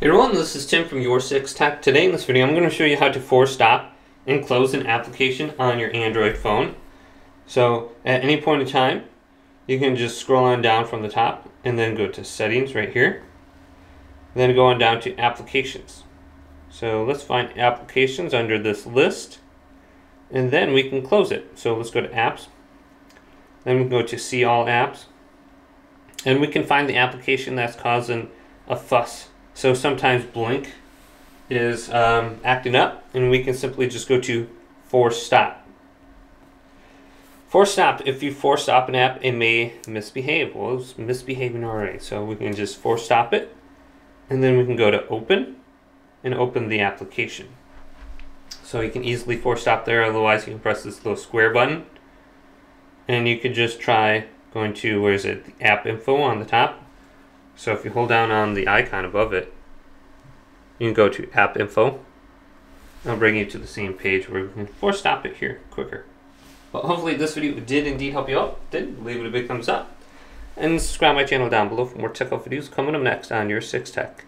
Hey everyone, this is Tim from Your Six Tech. Today in this video, I'm going to show you how to force stop and close an application on your Android phone. So at any point in time, you can just scroll on down from the top and then go to settings right here. Then go on down to applications. So let's find applications under this list and then we can close it. So let's go to apps. Then we go to see all apps and we can find the application that's causing a fuss so sometimes Blink is um, acting up, and we can simply just go to force stop. Force stop, if you force stop an app, it may misbehave. Well, it's misbehaving already, so we can just force stop it, and then we can go to open, and open the application. So you can easily force stop there, otherwise you can press this little square button, and you could just try going to, where is it, the app info on the top, so if you hold down on the icon above it, you can go to app info. I'll bring you to the same page where we can force stop it here quicker. But hopefully this video did indeed help you out. Did leave it a big thumbs up. And subscribe my channel down below for more tech videos coming up next on Your 6 Tech.